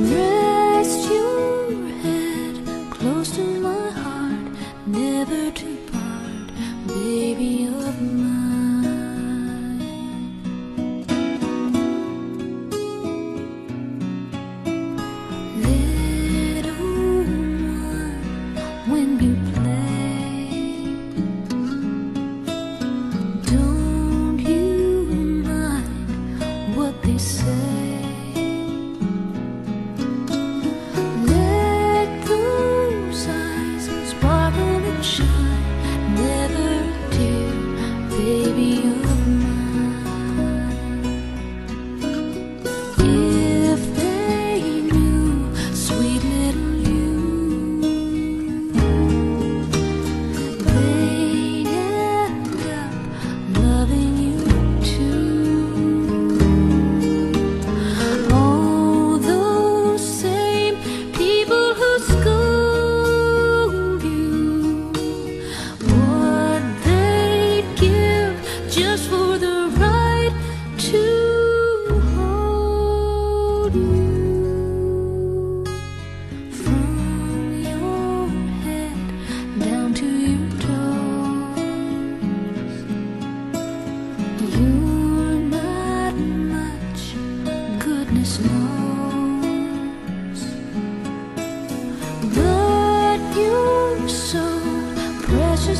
Rest your head close to my heart, never to part, baby.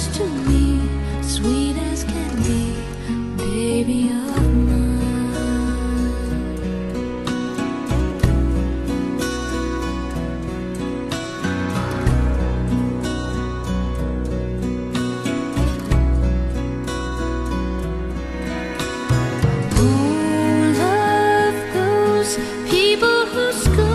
to me, sweet as can be, baby of mine. People who.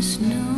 snow.